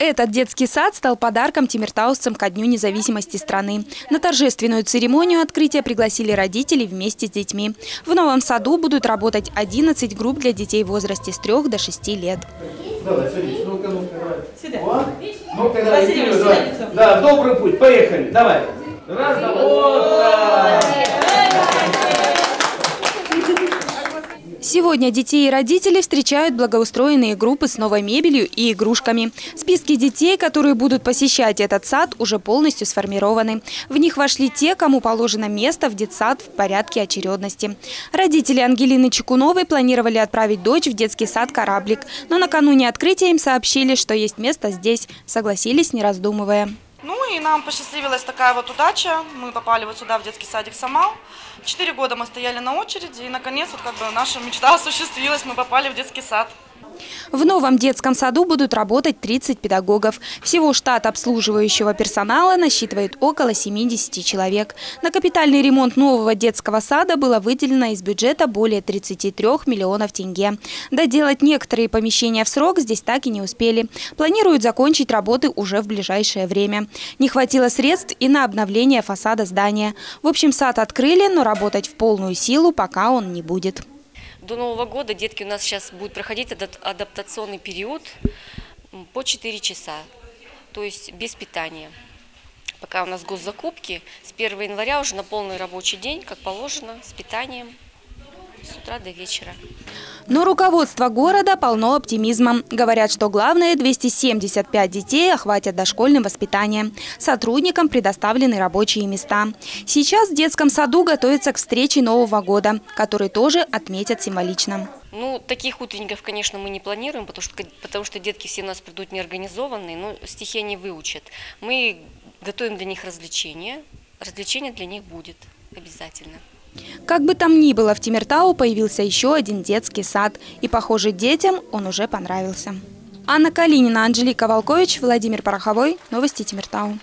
Этот детский сад стал подарком тимиртаусцам ко Дню независимости страны. На торжественную церемонию открытия пригласили родителей вместе с детьми. В новом саду будут работать 11 групп для детей в возрасте с 3 до 6 лет. Давай, садись. Ну-ка, ну-ка. Сюда. О, Ну-ка, давай, Василий, давай. Да, добрый путь, поехали, давай. Раз, два, вот так. Сегодня детей и родителей встречают благоустроенные группы с новой мебелью и игрушками. Списки детей, которые будут посещать этот сад, уже полностью сформированы. В них вошли те, кому положено место в детсад в порядке очередности. Родители Ангелины Чекуновой планировали отправить дочь в детский сад «Кораблик», но накануне открытия им сообщили, что есть место здесь. Согласились, не раздумывая. Нам посчастливилась такая вот удача. Мы попали вот сюда, в детский садик «Самал». Четыре года мы стояли на очереди, и наконец вот как бы наша мечта осуществилась. Мы попали в детский сад. В новом детском саду будут работать 30 педагогов. Всего штат обслуживающего персонала насчитывает около 70 человек. На капитальный ремонт нового детского сада было выделено из бюджета более 33 миллионов тенге. Доделать некоторые помещения в срок здесь так и не успели. Планируют закончить работы уже в ближайшее время. Не хватило средств и на обновление фасада здания. В общем, сад открыли, но работать в полную силу пока он не будет. До Нового года детки у нас сейчас будут проходить адап- адаптационный период по 4 часа, то есть без питания. Пока у нас госзакупки, с 1 января уже на полный рабочий день, как положено, с питанием с утра до вечера. Но руководство города полно оптимизмом. Говорят, что главное – 275 детей охватят дошкольным воспитанием. Сотрудникам предоставлены рабочие места. Сейчас в детском саду готовятся к встрече Нового года, который тоже отметят символично. Ну, таких утренников, конечно, мы не планируем, потому что, потому что детки все у нас придут неорганизованные, но стихи они выучат. Мы готовим для них развлечения, развлечение для них будет обязательно. Как бы там ни было, в Тимиртау появился еще один детский сад. И, похоже, детям он уже понравился. Анна Калинина, Анжелика Волкович, Владимир Пороховой. Новости Тимиртау.